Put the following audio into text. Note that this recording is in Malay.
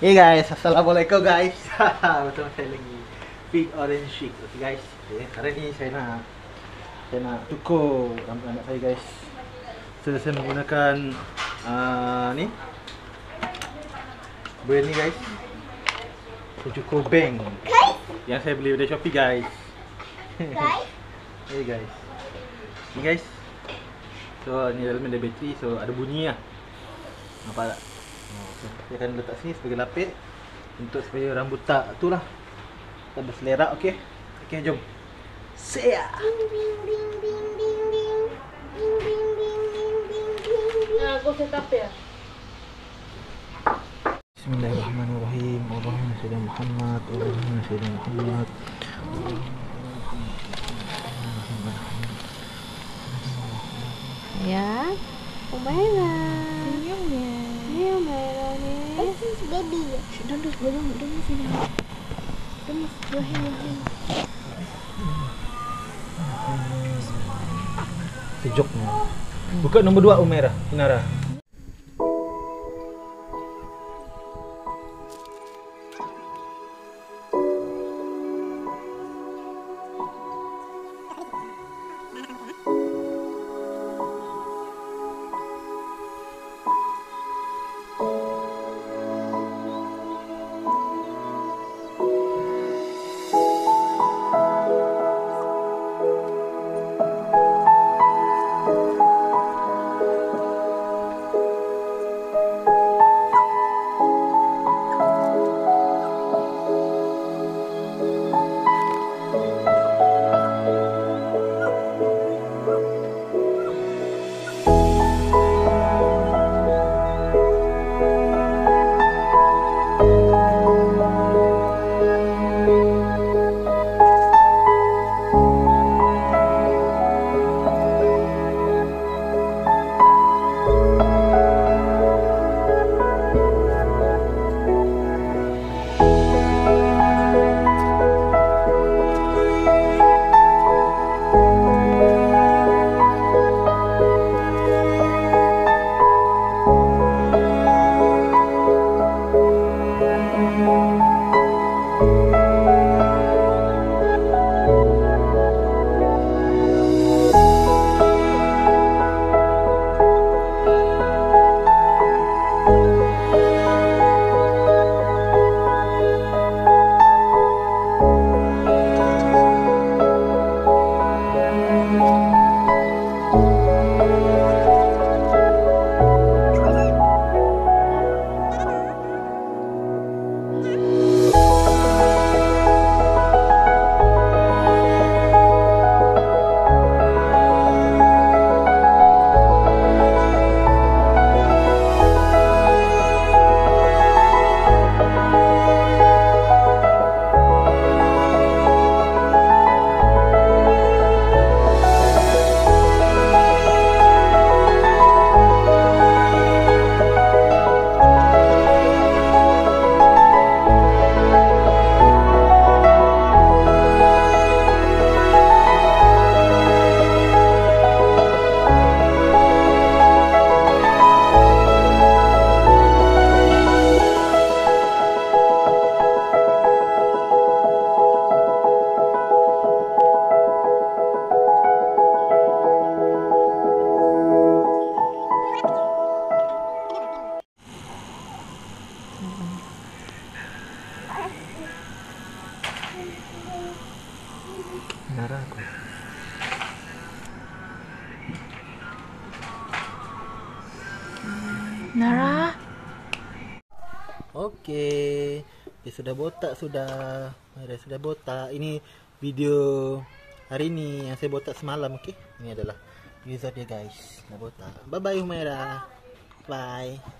Hey guys, Assalamualaikum guys. Bersama saya lagi. Big Orange Chic Okay guys okay, Hari ni saya nak Saya nak cukur rambut anak saya guys. So saya menggunakan uh, Ni. Brand ni guys. Saya cukur Bang Yang saya beli dari Shopee guys. Guys, Hey guys. Ni guys. So ni dalam ada bateri. So ada bunyi lah. Nampak tak? Okay. Saya akan letak sini sebagai lapis untuk supaya rambut tak tu lah. Tak berselera, okey? Okey, jom. Saya. Bismillahirrahmanirrahim. Allahumma salli Muhammad. Allahumma salli Muhammad. Ya, kemana? Baby. Don't do, don't, don't move sini. Don't move. Your hand, your hand. Sejuknya Buka nombor 2 Umairah Inara Inara aku Nara. Okey Dia sudah botak sudah Maira sudah botak Ini video hari ni yang saya botak semalam okey. Ini adalah result dia guys. Dah botak. Bye bye Humaira. Bye.